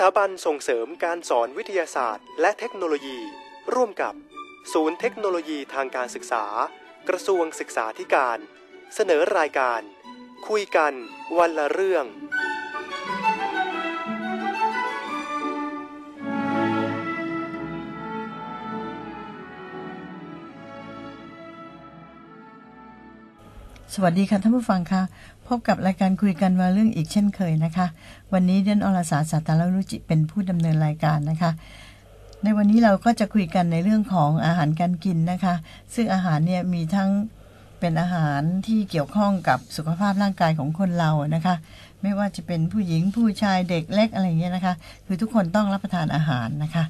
ถาบันส่งเสริมการสอนวิทยาศาสตร์ และเทคโนโลยี ร่วมกับ ศูนย์เทคโนโลยีทางการศึกษา กระทรวงศึกษาธิการ เสนอรายการ คุยกันวันละเรื่อง สวัสดีค่ะท่านผู้ฟังค่ะ พบกับรายการคุยกันมาเรื่องอีกเช่นเคยนะคะ วันนี้เดนอรสาสัตาลรุจิเป็นผู้ดำเนินรายการนะคะ ในวันนี้เราก็จะคุยกันในเรื่องของอาหารการกินนะคะ ซึ่งอาหารเนี่ยมีทั้งเป็นอาหารที่เกี่ยวข้องกับสุขภาพร่างกายของคนเรานะคะ ไม่ว่าจะเป็นผู้หญิงผู้ชายเด็กเล็กอะไรเงี้ยนะคะ คือทุกคนต้องรับประทานอาหารนะคะ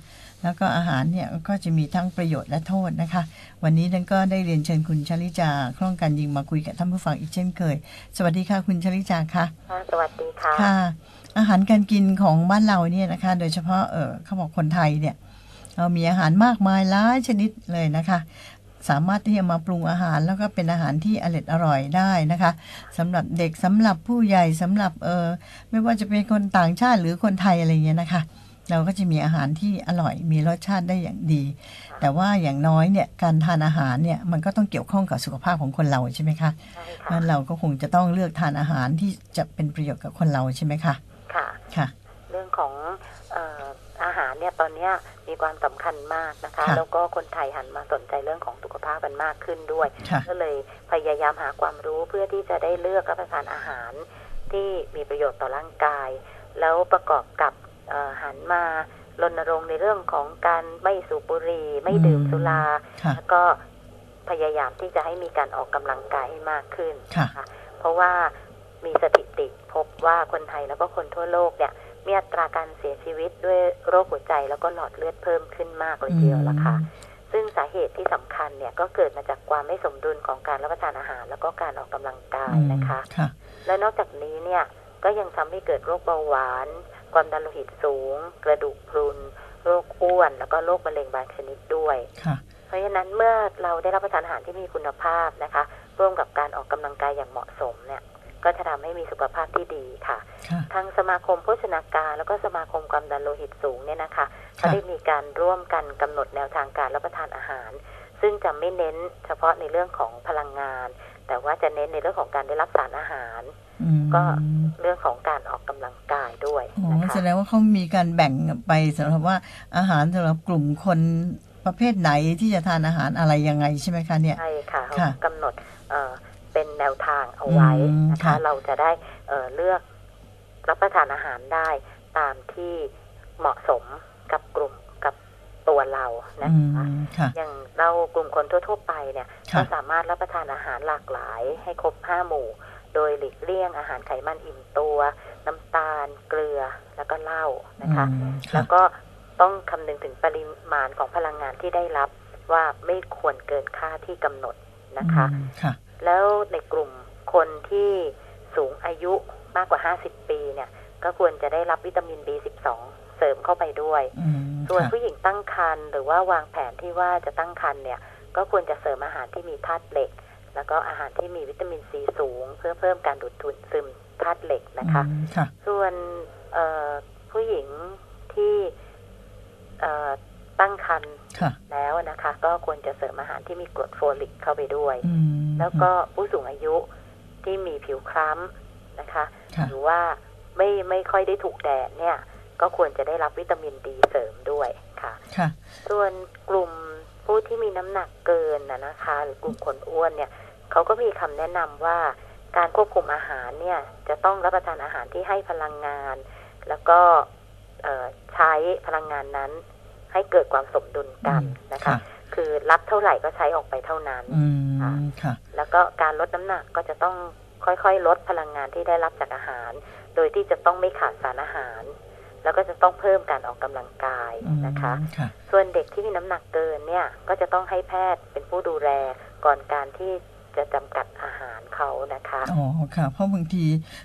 แล้วก็อาหารเนี่ยก็จะมีทั้งประโยชน์และโทษนะคะ วันนี้นันก็ได้เรียนเชิญคุณชลิจาคล่องกันยิงมาคุยกับท่านผู้ฟังอีกเช่นเคย สวัสดีค่ะคุณชลิจาค่ะค่ะสวัสดีค่ะค่ะ อาหารการกินของบ้านเราเนี่ยนะคะ โดยเฉพาะเออเขาบอกคนไทยเนี่ยเรามีอาหารมากมายหลายชนิดเลยนะคะ สามารถที่จะมาปรุงอาหารแล้วก็เป็นอาหารที่อร่อยอร่อยได้นะคะสำหรับเด็กสำหรับผู้ใหญ่สำหรับเออไม่ว่าจะเป็นคนต่างชาติหรือคนไทยอะไรเงี้ยนะคะ เราก็จะมีอาหารที่อร่อยมีรสชาติได้อย่างดี แต่ว่าอย่างน้อยเนี่ยการทานอาหารเนี่ยมันก็ต้องเกี่ยวข้องกับสุขภาพของคนเราใช่ไหมคะใช่เพค่ะราะฉะนั้นเราก็คงจะต้องเลือกทานอาหารที่จะเป็นประโยชน์กับคนเราใช่ไหมคะค่ะค่ะ เรื่องของเอ่ออาหารเนี่ยตอนเนี้ยมีความสำคัญมากนะคะค่ะแล้วก็คนไทยหันมาสนใจเรื่องของสุขภาพกันมากขึ้นด้วยค่ะก็เลยพยายามหาความรู้เพื่อที่จะได้เลือกรับประทานอาหารที่มีประโยชน์ต่อร่างกาย แล้วประกอบกับเอ่อ หันมารณรงค์ในเรื่องของการไม่สูบบุหรี่ไม่ดื่มสุราค่ะแล้วก็พยายามที่จะให้มีการออกกำลังกายให้มากขึ้นค่ะนะคะเพราะว่ามีสถิติพบว่าคนไทยแล้วก็คนทั่วโลกเนี่ยมีอัตราการเสียชีวิตด้วยโรคหัวใจแล้วก็หลอดเลือดเพิ่มขึ้นมากเลยทีเดียวละค่ะ ซึ่งสาเหตุที่สำคัญเนี่ยก็เกิดมาจากความไม่สมดุลของการรับประทานอาหาร แล้วก็การออกกำลังกายนะคะค่ะและนอกจากนี้เนี่ยก็ยังทำให้เกิดโรคเบาหวาน ความดันโลหิตสูง กระดูกพรุน โรคอ้วน แล้วก็โรคมะเร็งบางชนิดด้วยค่ะเพราะฉะนั้นเมื่อเราได้รับประทานอาหารที่มีคุณภาพนะคะ ร่วมกับการออกกำลังกายอย่างเหมาะสมเนี่ย ก็จะทำให้มีสุขภาพที่ดีค่ะค่ะ ทางสมาคมโภชนาการ แล้วก็สมาคมความดันโลหิตสูงเนี่ยนะคะค่ะก็ได้มีการร่วมกันกำหนดแนวทางการรับประทานอาหาร ซึ่งจะไม่เน้นเฉพาะในเรื่องของพลังงาน แต่ว่าจะเน้นในเรื่องของการได้รับสารอาหารอืมก็เรื่องของการออกกำลังกายด้วยอ๋อนะคะแสดงว่าเขามีการแบ่งไปสำหรับว่าอาหารสำหรับกลุ่มคนประเภทไหนที่จะทานอาหารอะไรยังไงใช่ไหมคะเนี่ยใช่ค่ะค่ะเขากำหนดเอ่อเป็นแนวทางเอาไว้อืมนะคะค่ะเราจะได้เอ่อเลือกรับประทานอาหารได้ตามที่เหมาะสมกับกลุ่มกับ ตัวเรานะอืคะมค่ะอย่างเรากลุ่มคนทั่ว ๆ ไปเนี่ยค่ะก็สามารถรับประทานอาหารหลากหลาย ให้ครบห้าหมู่ โดยหลีกเลี่ยงอาหารไขมันอิ่มตัว น้ำตาล เกลือแล้วก็เหล้านะคะอืมแล้ค่ะวก็ต้องคำนึงถึงปริมาณของพลังงานที่ได้รับว่าไม่ควรเกินค่าที่กำหนดนะคะอืมค่ะแล้วในกลุ่มคนที่สูงอายุมากกว่า 50 ปีเนี่ย ก็ควรจะได้รับวิตามิน B12 เส ริมเข้าไปด้วยอืมส่วนค่ะผู้หญิงตั้งครรภ์หรือว่าวางแผนที่ว่าจะตั้งครรภ์เนี่ย ก็ควรจะเสริมอาหารที่มีธาตุเหล็ก แล้วก็อาหารที่มีวิตามินซีสูง เพื่อเพิ่มการดูดซึมธาตุเหล็กนะคะอืมค่ะส่วนเอ่อผู้หญิงที่เอ่อตั้งครรภ์ค่ะแล้วนะคะ ก็ควรจะเสริมอาหารที่มีกรดโฟลิกเข้าไปด้วยอืมแล้วก็ผู้สูงอายุที่มีผิวคล้ำนะคะค่ะหรือว่าไม่ไม่ค่อยได้ถูกแดดเนี่ย ก็ควรจะได้รับวิตามินดีเสริมด้วยค่ะค่ะ ส่วนกลุ่มผู้ที่มีน้ำหนักเกินนะนะคะหรือกลุ่มคนอ้วนเนี่ยเขาก็มีคำแนะนำว่าการควบคุมอาหารเนี่ยจะต้องรับประทานอาหารที่ให้พลังงาน แล้วก็เอ่อใช้พลังงานนั้น ให้เกิดความสมดุลกันนะคะค่ะคือรับเท่าไหร่ก็ใช้ออกไปเท่านั้นอืมค่ะ แล้วก็การลดน้ำหนักก็จะต้องค่อยๆ ลดพลังงานที่ได้รับจากอาหาร โดยที่จะต้องไม่ขาดสารอาหาร แล้วก็จะต้องเพิ่มการออกกำลังกายอืมนะคะค่ะส่วนเด็กที่มีน้ำหนักเกินเนี่ยก็จะต้องให้แพทย์เป็นผู้ดูแลก่อนการที่จะจำกัดอาหารเขานะคะ อ๋อ ค่ะ เพราะบางที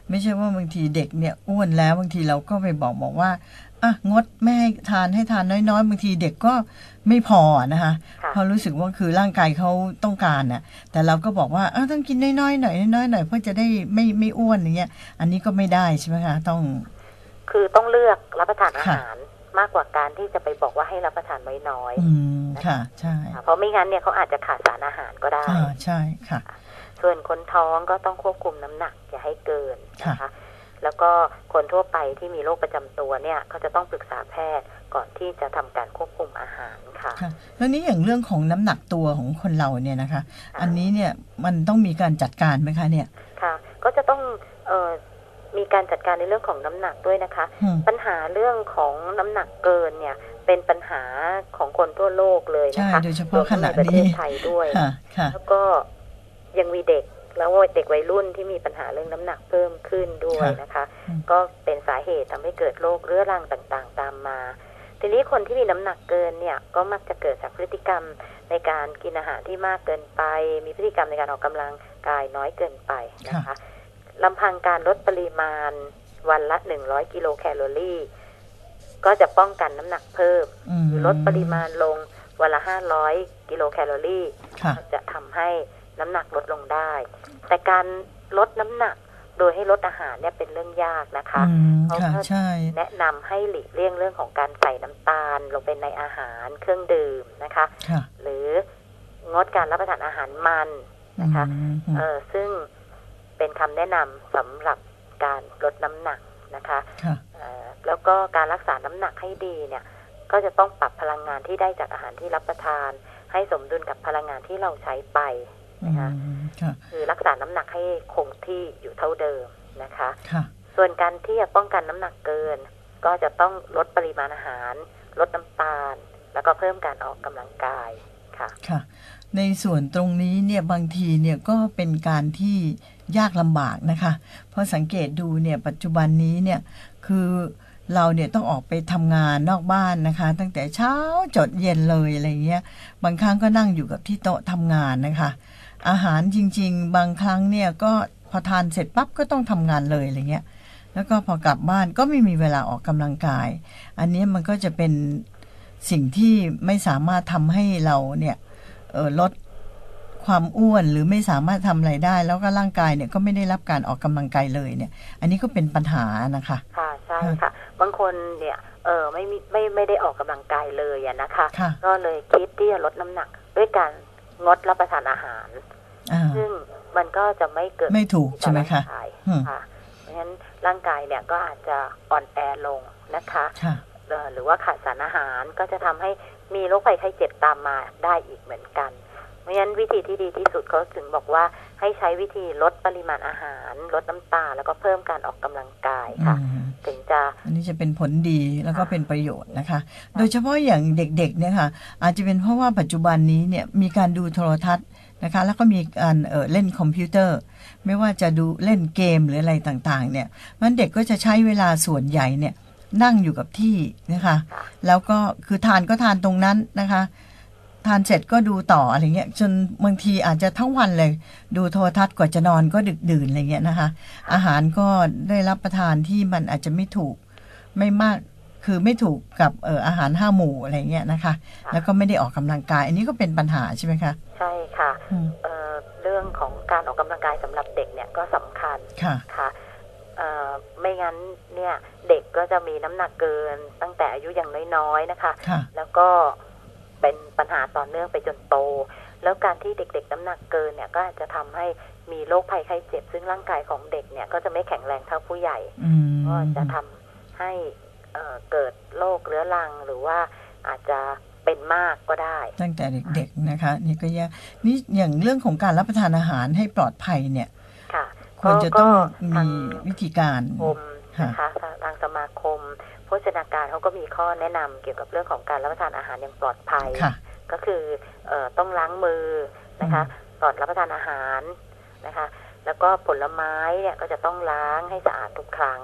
ไม่ใช่ว่าบางทีเด็กเนี่ยอ้วนแล้วบางทีเราก็ไปบอกบอกว่าอะงดไม่ให้ทานให้ทานน้อยๆบางทีเด็กก็ไม่พอนะคะค่ะเพราะรู้สึกว่าคือร่างกายเขาต้องการน่ะ แต่เราก็บอกว่าเออต้องกินน้อยๆหน่อยน้อยๆหน่อยเพื่อจะได้ไม่ไม่อ้วนอย่างเงี้ย อันนี้ก็ไม่ได้ใช่ไหมคะต้อง คือต้องเลือกรับประทานอาค่ะหารมากกว่าการที่จะไปบอกว่าให้รับประทานน้อยอืมค่ะ ใช่ๆค่ะเพราะไม่งั้นเนี่ยเขาอาจจะขาดสารอาหารก็ได้อ่าใช่ค่ะ ส่วนคนท้องก็ต้องควบคุมน้ำหนักอย่าให้เกินนะคะ แล้วก็คนทั่วไปที่มีโรคประจำตัวเนี่ยเขาจะต้องปรึกษาแพทย์ก่อนที่จะทำการควบคุมอาหารค่ะค่ะ แล้วนี้อย่างเรื่องของน้ำหนักตัวของคนเราเนี่ยนะคะ อันนี้เนี่ยมันต้องมีการจัดการไหมคะเนี่ย ค่ะ ก็จะต้องเออ มีการจัดการในเรื่องของน้ำหนักด้วยนะคะอืมปัญหาเรื่องของน้ำหนักเกินเนี่ย เป็นปัญหาของคนทั่วโลกเลยใช่นะคะโดยเฉรวพาะมขทั้งณะในประเทนี้ศไทยด้วยค่ะค่ะแล้วก็ยังมีเด็กแล้วเด็กวัยรุ่นที่มีปัญหาเรื่องน้ำหนักเพิ่มขึ้นด้วยนะคะอืมก็เป็นสาเหตุทำให้เกิดโรคเรื้อรังต่างๆ ตามมา ทีนี้คนที่มีน้ำหนักเกินเนี่ย ก็มักจะเกิดจากพฤติกรรมในการกินอาหารที่มากเกินไป มีพฤติกรรมในการออกกำลังกายน้อยเกินไปนะคะ ลำพังการลดปริมาณ วันละ100กิโลแคลอรี่ ก็จะป้องกันน้ำหนักเพิ่มอืมหรือลดปริมาณลงวันละ500กิโลแคลอรี่ค่ะจะทำให้น้ำหนักลดลงได้ แต่การลดน้ำหนักโดยให้ลดอาหารเนี่ยเป็นเรื่องยากนะคะอืมเขาค่ะก็ใช่แนะนำให้หลีกเลี่ยงเรื่องของการใส่น้ำตาลลงไปในอาหารเครื่องดื่มนะคะค่ะหรืองดการรับประทานอาหารมันนะคะอืมเออซึ่ง เป็นคำแนะนำสำหรับการลดน้ำหนักนะคะค่ะเอ่อแล้วก็การรักษาน้ำหนักให้ดีเนี่ย ก็จะต้องปรับพลังงานที่ได้จากอาหารที่รับประทาน ให้สมดุลกับพลังงานที่เราใช้ไปอืนะคะมค่ะคือรักษาน้ำหนักให้คงที่อยู่เท่าเดิมนะคะค่ะส่วนการที่จะป้องกันน้ำหนักเกิน ก็จะต้องลดปริมาณอาหาร ลดน้ำตาล แล้วก็เพิ่มการออกกำลังกายค่ะค่ะ ในส่วนตรงนี้เนี่ยบางทีเนี่ยก็เป็นการที่ ยากลำบากนะคะ เพราะสังเกตดูเนี่ยปัจจุบันนี้เนี่ยคือเราเนี่ยต้องออกไปทำงานนอกบ้านนะคะ ตั้งแต่เช้าจดเย็นเลยอะไรเงี้ยบางครั้งก็นั่งอยู่กับที่โต๊ะทำงานนะคะ อาหารจริง ๆ บางครั้งเนี่ยก็พอทานเสร็จปั๊บก็ต้องทำงานเลยอะไรเงี้ยแล้วก็พอกลับบ้านก็ไม่มีเวลาออกกำลังกาย อันนี้มันก็จะเป็นสิ่งที่ไม่สามารถทำให้เราเนี่ยลด ความอ้วนหรือไม่สามารถทำอะไรได้ แล้วก็ร่างกายเนี่ยก็ไม่ได้รับการออกกำลังกายเลยเนี่ย อันนี้ก็เป็นปัญหานะคะ ค่ะใช่ค่ะ บางคนเนี่ยเออไม่มีไม่ไม่ได้ออกกำลังกายเลยอะนะคะค่ะก็เลยคิดที่จะลดน้ำหนัก ด้วยการงดรับประทานอาหารอ่าซึ่งมันก็จะไม่เกิดไม่ถูกใช่ไหมคะต่อร่างกายอืมค่ะเพราะฉะนั้นร่างกายเนี่ยก็อาจจะอ่อนแอลงนะคะค่ะเอ่อหรือว่าขาดสารอาหารก็จะทำให้มีโรคภัยไข้เจ็บตามมาได้อีกเหมือนกันเพ ราะฉะนั้นวิธีที่ดีที่สุดเขาถึงบอกว่าให้ใช้วิธีลดปริมาณอาหาร ลดน้ำตาลแล้วก็เพิ่มการออกกำลังกายค่ะอืมถึงจะอันนี้จะเป็นผลดีแล้วก็เป็นประโยชน์นะคะ โดยเฉพาะอย่างเด็กๆเนี่ยค่ะ อาจจะเป็นเพราะว่าปัจจุบันนี้เนี่ยมีการดูโทรทัศน์นะคะแล้วก็มีการเอ่อเล่นคอมพิวเตอร์ ไม่ว่าจะดูเล่นเกมหรืออะไรต่างๆ เนี่ยมันเด็กก็จะใช้เวลาส่วนใหญ่เนี่ยนั่งอยู่กับที่นะคะค่ะแล้วก็คือทานก็ทานตรงนั้นนะคะ ทานเสร็จก็ดูต่ออะไรเงี้ยจนบางทีอาจจะทั้งวันเลย ดูโทรทัศน์กว่าจะนอนก็ดึกดื่นอะไรเงี้ยนะคะ อาหารก็ได้รับประทานที่มันอาจจะไม่ถูกไม่มากคือไม่ถูกกับเอออาหารห้าหมู่อะไรเงี้ยนะคะ แล้วก็ไม่ได้ออกกำลังกาย อันนี้ก็เป็นปัญหาใช่ไหมคะใช่ค่ะอืมเอ่อเรื่องของการออกกำลังกายสำหรับเด็กเนี่ยก็สำคัญค่ะค่ะเอ่อไม่งั้นเนี่ยเด็กก็จะมีน้ำหนักเกินตั้งแต่อายุอย่างน้อยๆนะคะค่ะแล้วก็ เป็นปัญหาต่อเนื่องไปจนโต แล้วการที่เด็ก ๆ น้ำหนักเกินเนี่ยก็อาจจะทำให้มีโรคภัยไข้เจ็บ ซึ่งร่างกายของเด็กเนี่ยก็จะไม่แข็งแรงเท่าผู้ใหญ่อืมก็จะทำให้เอ่อเกิดโรคเรื้อรังหรือว่าอาจจะเป็นมากก็ได้ ตั้งแต่เด็กๆนะคะ นี่ก็แย่นี่อย่างเรื่องของการรับประทานอาหารให้ปลอดภัยเนี่ยค่ะควรจะต้องก็มีวิธีการคมนะคะทางสมาคม โภชนาการเขาก็มีข้อแนะนำเกี่ยวกับเรื่องของการรับประทานอาหารอย่างปลอดภัยค่ะก็คือเออต้องล้างมือนะคะก่อนรับประทานอาหารนะคะ แล้วก็ผลไม้เนี่ยก็จะต้องล้างให้สะอาดทุกครั้ง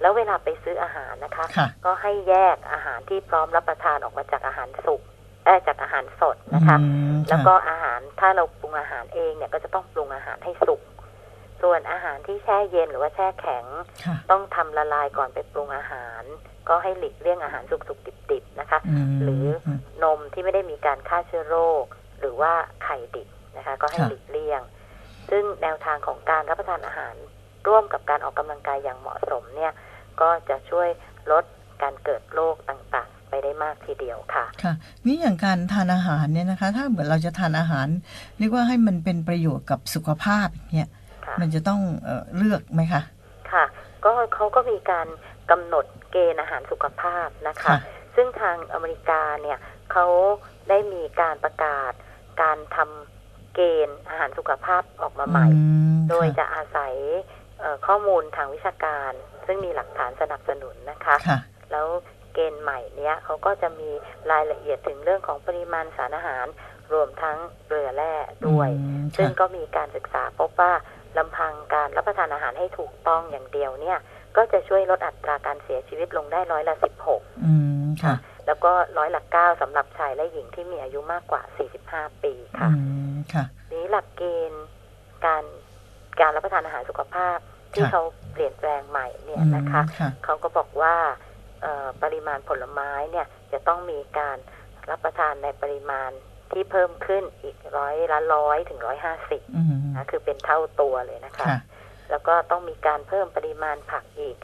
แล้วเวลาไปซื้ออาหารนะคะค่ะก็ให้แยกอาหารที่พร้อมรับประทานออกมาจากอาหารสุกเอ่อจากอาหารสดนะคะอืมแล้วค่ะก็อาหารถ้าเราปรุงอาหารเองเนี่ยก็จะต้องปรุงอาหารให้สุก ส่วนอาหารที่แช่เย็นหรือว่าแช่แข็งค่ะต้องทำละลายก่อนไปปรุงอาหาร ก็ให้หลีกเลี่ยงอาหารสุกๆดิบๆนะคะอืมหรือนมที่ไม่ได้มีการฆ่าเชื้อโรค หรือว่าไข่ดิบนะคะ ก็ให้ค่ะหลีกเลี่ยง ซึ่งแนวทางของการรับประทานอาหาร ร่วมกับการออกกำลังกายอย่างเหมาะสมเนี่ยกก็จะช่วยลดการเกิดโรคต่างๆ ไปได้มากทีเดียวค่ะ ค่ะ นี่อย่างการทานอาหารเนี่ยนะคะ ถ้าเหมือนเราจะทานอาหารเรียกว่าให้มันเป็นประโยชน์กับสุขภาพเนี่ยค่ะ มันจะต้องเออเลือกไหมคะ ค่ะ ก็เขาก็มีการกำหนดเกณฑ์อาหารสุขภาพนะคะค่ะซึ่งทางอเมริกาเนี่ยเขาได้มีการประกาศการทำเกณฑ์อาหารสุขภาพออกมาใหม่อืมโดยค่ะจะอาศัยเอ่อข้อมูลทางวิชาการ ซึ่งมีหลักฐานสนับสนุนนะคะค่ะแล้วเกณฑ์ใหม่เนี้ยเขาก็จะมีรายละเอียดถึงเรื่องของปริมาณสารอาหารรวมทั้งเกลือแร่ด้วยอืมซึ่งค่ะก็มีการศึกษาพบว่า ลำพังการรับประทานอาหารให้ถูกต้องอย่างเดียวเนี่ย ก็จะช่วยลดอัตราการเสียชีวิตลงได้ร้อยละสิบหกอืมค่ะ แล้วก็ร้อยละเก้าสำหรับชายและหญิงที่มีอายุมากกว่า45ปีค่ะอืมค่ะนี้หลักเกณฑ์การการรับประทานอาหารสุขภาพที่ค่ะเขาเปลี่ยนแปลงใหม่เนี่ยอืมนะคะค่ะเขาก็บอกว่าเอ่อปริมาณผลไม้เนี่ยจะต้องมีการรับประทานในปริมาณ ที่เพิ่มขึ้นอีกร้อยละร้อยถึงร้อยห้าสิบอืมนะคือเป็นเท่าตัวเลยนะคะค่ะแล้วก็ต้องมีการเพิ่มปริมาณผักอีก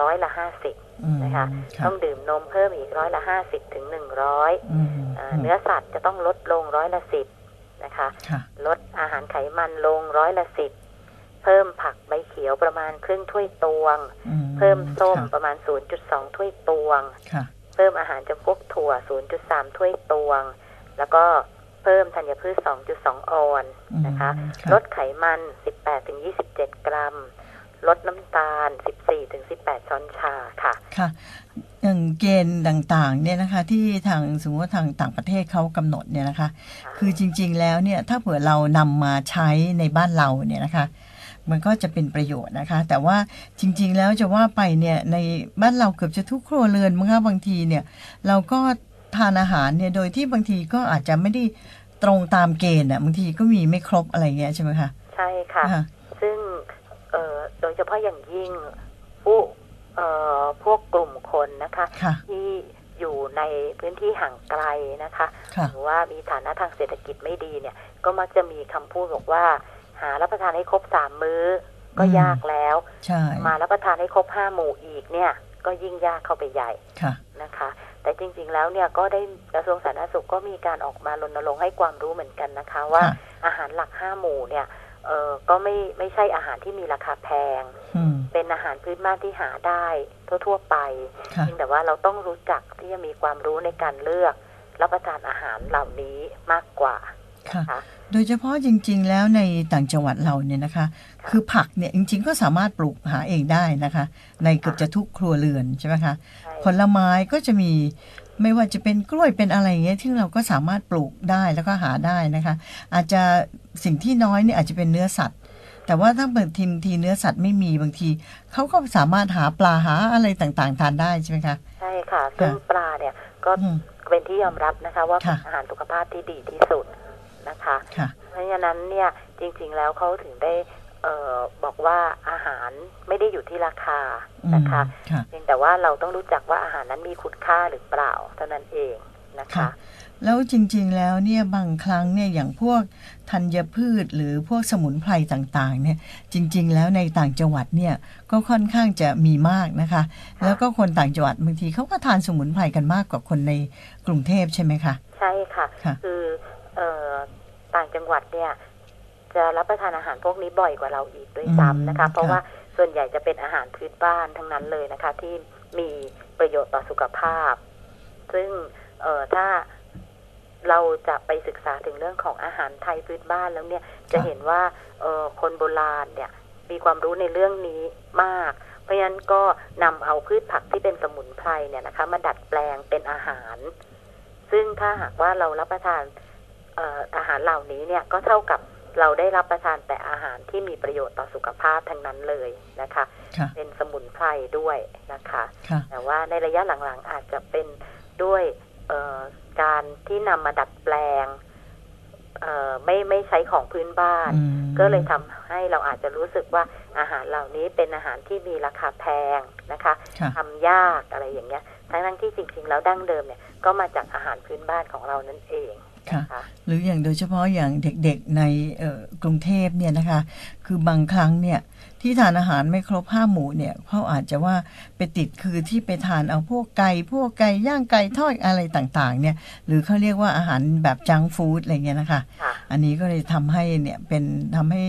ร้อยละห้าสิบอืมนะคะค่ะต้องดื่มนมเพิ่มอีกร้อยละห้าสิบถึงหนึ่งร้อยอืมเนื้อสัตว์จะต้องลดลงร้อยละสิบนะคะค่ะลดอาหารไขมันลงร้อยละสิบเพิ่มผักใบเขียวประมาณครึ่งถ้วยตวงอืเพิ่มส้มค่ะประมาณ 0.2 ถ้วยตวงค่ะเพิ่มอาหารจำพวกถั่ว 0.3 ถ้วยตวง แล้วก็เพิ่มธัญพืช 2.2 ออนซ์นะคะอืมลดไขมัน 18-27 กรัม ลดน้ำตาล 14-18 ช้อนชาค่ะ ค่ะ อย่างเกณฑ์ต่างๆ เนี่ยนะคะ ที่ทางสมมติว่าทางต่างประเทศเขากำหนดเนี่ยนะคะ คือจริงๆ แล้วเนี่ย ถ้าเผื่อเรานำมาใช้ในบ้านเราเนี่ยนะคะมันก็จะเป็นประโยชน์นะคะ แต่ว่าจริง ๆ แล้วจะว่าไปเนี่ยในบ้านเราเกือบจะทุกครัวเรือนมั้งคะบางทีเนี่ย เราก็ ทานอาหารเนี่ยโดยที่บางทีก็อาจจะไม่ได้ตรงตามเกณฑ์อะบางทีก็มีไม่ครบอะไรเงี้ยใช่ไหมคะใช่ค่ะค่ะซึ่งเอ่อโดยเฉพาะอย่างยิ่งผู้เอ่อพวกกลุ่มคนนะคะค่ะที่อยู่ในพื้นที่ห่างไกลนะคะค่ะหรือว่ามีฐานะทางเศรษฐกิจไม่ดีเนี่ย ก็มักจะมีคำพูดบอกว่า หารับประทานให้ครบสามมื้อ ก็อืมยากแล้วใช่มารับประทานให้ครบห้าหมู่อีกเนี่ย ก็ยิ่งยากเข้าไปใหญ่ค่ะนะคะ แต่จริงๆแล้วเนี่ยก็ได้กระทรวงสาธารณสุขก็มีการออกมารณรงค์ให้ความรู้เหมือนกันนะคะ ว่าค่ะอาหารหลักห้าหมู่เนี่ยเออก็ไม่ไม่ใช่อาหารที่มีราคาแพงอืมเป็นอาหารพื้นบ้านที่หาได้ทั่วๆไปค่ะเพียงแต่ว่าเราต้องรู้จักที่จะมีความรู้ในการเลือกรับประทานอาหารเหล่านี้มากกว่า ค่ะค่ะโดยเฉพาะจริง ๆ แล้วในต่างจังหวัดเราเนี่ยนะคะ คือผักเนี่ยจริง ๆ ก็สามารถปลูกหาเองได้นะคะ ในเกือบจะทุกครัวเรือนใช่ไหมคะใช่ผลไม้ก็จะมีไม่ว่าจะเป็นกล้วยเป็นอะไรอย่างเงี้ยที่เราก็สามารถปลูกได้แล้วก็หาได้นะคะ อาจจะสิ่งที่น้อยเนี่ยอาจจะเป็นเนื้อสัตว์ แต่ว่าถ้าเปิดทีมทีเนื้อสัตว์ไม่มีบางทีเขาก็สามารถหาปลาหาอะไรต่างๆ ทานได้ใช่ไหมคะใช่ค่ะซึ่งปลาเนี่ยก็อืมเป็นที่ยอมรับนะคะว่าเป็นค่ะอาหารสุขภาพที่ดีที่สุด นะคะค่ะเพราะฉะนั้นเนี่ยจริงๆแล้วเขาถึงได้เออบอกว่าอาหารไม่ได้อยู่ที่ราคาอืมนะคะค่ะเพียงแต่ว่าเราต้องรู้จักว่าอาหารนั้นมีคุณค่าหรือเปล่าเท่านั้นเองนะคะค่ะแล้วจริงๆ แล้วเนี่ยบางครั้งเนี่ยอย่างพวกธัญพืชหรือพวกสมุนไพรต่างๆเนี่ยจริง ๆ แล้วในต่างจังหวัดเนี่ยก็ค่อนข้างจะมีมากนะคะ แล้วก็คนต่างจังหวัดบางทีเขาก็ทานสมุนไพรกันมากกว่าคนในกรุงเทพใช่ไหมคะ ใช่ค่ะค่ะคือเอ่อ ต่างจังหวัดเนี่ย จะรับประทานอาหารพวกนี้บ่อยกว่าเราอีกด้วยซ้ำนะคะ เพราะว่าส่วนใหญ่จะเป็นอาหารพื้นบ้านทั้งนั้นเลยนะคะ ที่มีประโยชน์ต่อสุขภาพ ซึ่งเอ่อถ้าเราจะไปศึกษาถึงเรื่องของอาหารไทยพื้นบ้านแล้วเนี่ย จะเห็นว่าเอ่อคนโบราณเนี่ย มีความรู้ในเรื่องนี้มาก เพราะฉะนั้นก็นำเอาพืชผักที่เป็นสมุนไพรเนี่ยนะคะ มาดัดแปลงเป็นอาหาร ซึ่งถ้าหากว่าเรารับประทานเอ่ออาหารเหล่านี้เนี่ยก็เท่ากับเราได้รับประทานแต่อาหารที่มีประโยชน์ต่อสุขภาพทั้งนั้นเลยนะคะค่ะเป็นสมุนไพรด้วยนะคะค่ะแต่ว่าในระยะหลังๆอาจจะเป็นด้วยเอ่อการที่นำมาดัดแปลงเอ่อไม่ไม่ใช้ของพื้นบ้านอืมก็เลยทำให้เราอาจจะรู้สึกว่าอาหารเหล่านี้เป็นอาหารที่มีราคาแพงนะคะค่ะทำยากอะไรอย่างเงี้ย ทั้งทั้งๆที่จริงๆแล้วดั้งเดิมเนี่ยก็มาจากอาหารพื้นบ้านของเรานั่นเอง ค่ะนะคะหรืออย่างโดยเฉพาะอย่างเด็กๆในเอ่อกรุงเทพเนี่ยนะคะ คือบางครั้งเนี่ยที่ทานอาหารไม่ครบห้าหมู่เนี่ยเขาอาจจะว่าไปติดคือที่ไปทานเอาพวกไก่พวกไก่ย่างไก่ทอดอะไรต่างๆ เนี่ย หรือเขาเรียกว่าอาหารแบบจังก์ฟู้ดอะไรเงี้ยนะคะค่ะอันนี้ก็เลยทำให้เนี่ยเป็นทำให้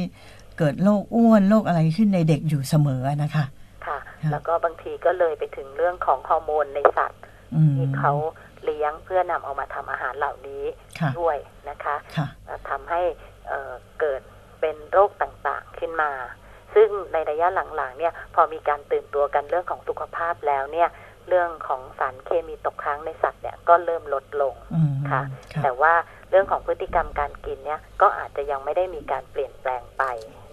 เกิดโรคอ้วนโรคอะไรขึ้นในเด็กอยู่เสมอนะคะค่ะค่ะ แล้วก็บางทีก็เลยไปถึงเรื่องของฮอร์โมนในสัตว์อืม ที่เขาเลี้ยงเพื่อนำเอามาทำอาหารเหล่านี้ค่ะด้วยนะคะค่ะทำให้เอ่อเกิดเป็นโรคต่างๆขึ้นมา ซึ่งในระยะหลังๆเนี่ยพอมีการตื่นตัวกันเรื่องของสุขภาพแล้วเนี่ยเรื่องของสารเคมีตกค้างในสัตว์เนี่ยก็เริ่มลดลงอืมค่ะค่ะ แต่ว่าเรื่องของพฤติกรรมการกินเนี่ยก็อาจจะยังไม่ได้มีการเปลี่ยนแปลงไป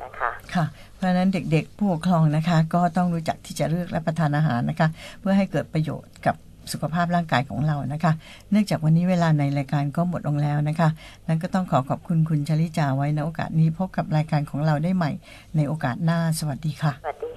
นะคะค่ะ เพราะฉะนั้นเด็กๆผู้ปกครองนะคะ ก็ต้องรู้จักที่จะเลือกรับประทานอาหารนะคะ เพื่อให้เกิดประโยชน์กับ สุขภาพร่างกายของเรานะคะ เนื่องจากวันนี้เวลาในรายการก็หมดลงแล้วนะคะ นั้นก็ต้องขอขอบคุณคุณชลิจาไว้ในโอกาสนี้พบกับรายการของเราได้ใหม่ ในโอกาสหน้าสวัสดีค่ะสวัส